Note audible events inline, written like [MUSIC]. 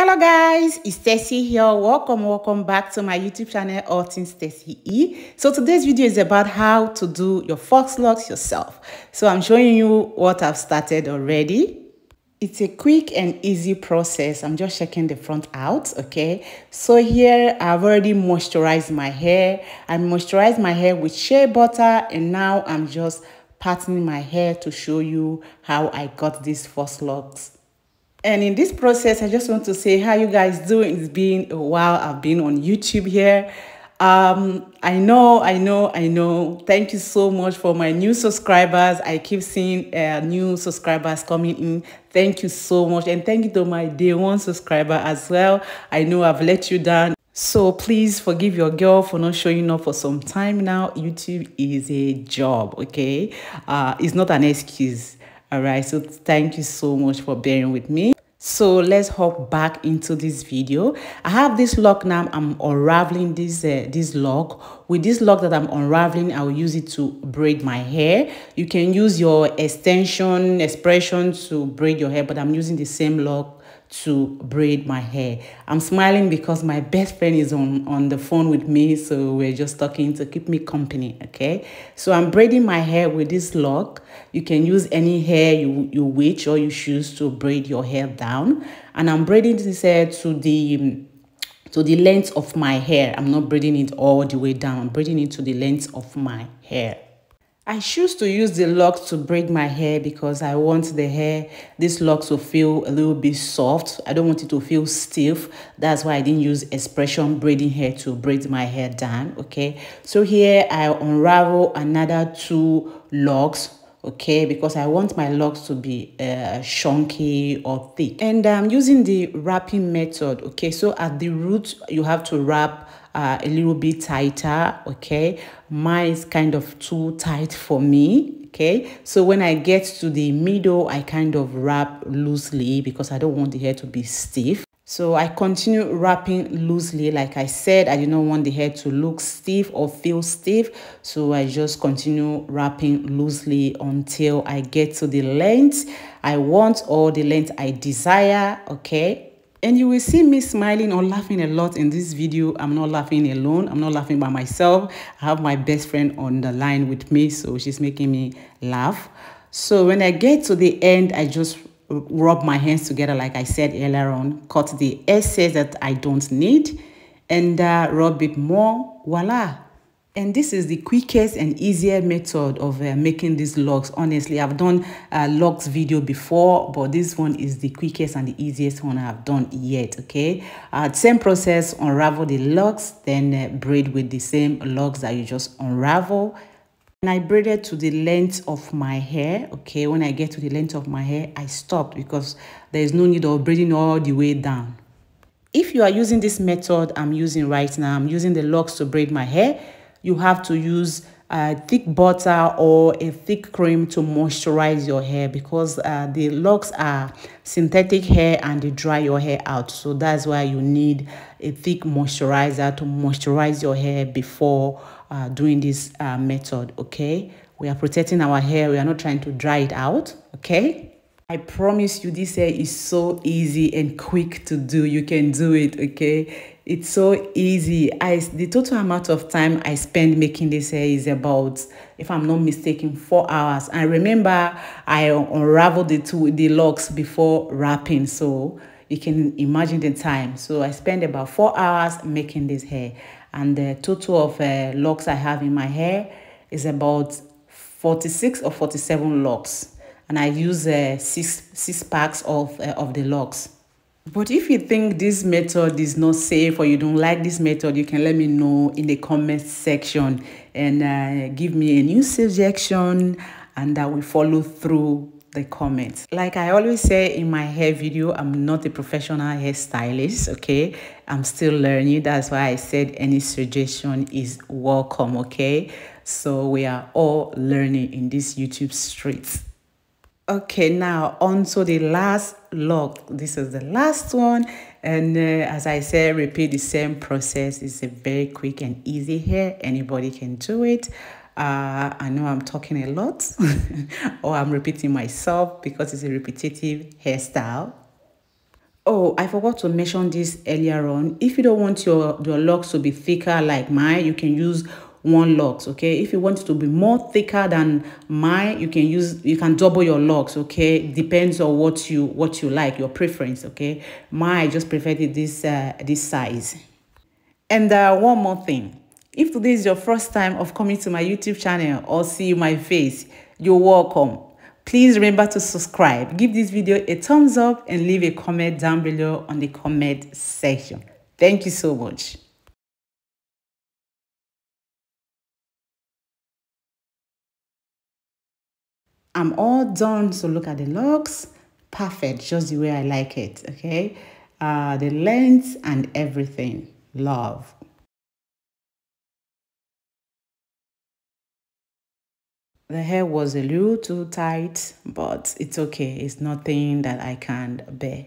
Hello guys, it's Tessy here. Welcome, welcome back to my YouTube channel, All Things Tessy E. So today's video is about how to do your fox locks yourself. So I'm showing you what I've started already. It's a quick and easy process. I'm just checking the front out, okay? So here I've already moisturized my hair. I moisturized my hair with shea butter and now I'm just patting my hair to show you how I got these fox locks and in this process, I just want to say how you guys doing. It's been a while. I've been on YouTube here. Um, I know, I know, I know. Thank you so much for my new subscribers. I keep seeing uh, new subscribers coming in. Thank you so much. And thank you to my day one subscriber as well. I know I've let you down. So please forgive your girl for not showing up for some time now. YouTube is a job, okay? Uh, it's not an excuse. All right, so thank you so much for bearing with me. So let's hop back into this video. I have this lock now. I'm unraveling this uh, this lock. With this lock that I'm unraveling, I will use it to braid my hair. You can use your extension expression to braid your hair, but I'm using the same lock to braid my hair. I'm smiling because my best friend is on, on the phone with me, so we're just talking to keep me company, okay? So I'm braiding my hair with this lock. You can use any hair you, you wish or you choose to braid your hair down. And I'm braiding this hair to the to the length of my hair. I'm not braiding it all the way down. I'm braiding it to the length of my hair. I choose to use the locks to braid my hair because I want the hair, this lock to feel a little bit soft. I don't want it to feel stiff. That's why I didn't use expression braiding hair to braid my hair down, okay? So here I unravel another two locks okay because i want my locks to be uh, chunky or thick. And i'm using the wrapping method okay? So at the root you have to wrap uh, a little bit tighter okay? Mine is kind of too tight for me okay? So when i get to the middle i kind of wrap loosely because i don't want the hair to be stiff so I continue wrapping loosely. Like I said, I did not want the hair to look stiff or feel stiff. So I just continue wrapping loosely until I get to the length I want or the length I desire. Okay. And you will see me smiling or laughing a lot in this video. I'm not laughing alone. I'm not laughing by myself. I have my best friend on the line with me. So she's making me laugh. So when I get to the end, I just rub my hands together like I said earlier on, cut the excess that I don't need and uh, rub it more, voila. And this is the quickest and easier method of uh, making these locks. Honestly, I've done a locks video before, but this one is the quickest and the easiest one I've done yet, okay? Uh, same process, unravel the locks, then uh, braid with the same locks that you just unravel and I braided to the length of my hair. Okay, when I get to the length of my hair, I stopped because there is no need of braiding all the way down. If you are using this method I'm using right now, I'm using the locks to braid my hair, you have to use a thick butter or a thick cream to moisturize your hair because uh, the locks are synthetic hair and they dry your hair out. So that's why you need a thick moisturizer to moisturize your hair before uh, doing this uh, method, okay? We are protecting our hair. We are not trying to dry it out, okay? I promise you this hair is so easy and quick to do. You can do it, okay? It's so easy. I The total amount of time I spend making this hair is about, if I'm not mistaken, four hours. And remember, I unraveled the, two, the locks before wrapping, so you can imagine the time. So I spend about four hours making this hair and the total of uh, locks I have in my hair is about 46 or 47 locks and I use uh, six, six packs of, uh, of the locks. But if you think this method is not safe or you don't like this method, you can let me know in the comment section and uh, give me a new suggestion and I will follow through the comments. Like I always say in my hair video, I'm not a professional hairstylist, okay? I'm still learning. That's why I said any suggestion is welcome, okay? So we are all learning in this YouTube streets. Okay, now on to the last lock. This is the last one. And uh, as I said, repeat the same process. It's a very quick and easy hair. Anybody can do it. Uh, I know I'm talking a lot [LAUGHS] or I'm repeating myself because it's a repetitive hairstyle. Oh, I forgot to mention this earlier on. If you don't want your, your locks to be thicker like mine, you can use one locks okay? If you want it to be more thicker than mine you can use you can double your locks okay? Depends on what you what you like your preference okay? Mine I just preferred this uh this size. And uh one more thing if today is your first time of coming to my youtube channel or see my face you're welcome Please remember to subscribe, give this video a thumbs up and leave a comment down below on the comment section. Thank you so much. I'm all done. So look at the locks. Perfect, just the way I like it, okay? Uh, the length and everything. Love. The hair was a little too tight, but it's okay. It's nothing that I can't bear.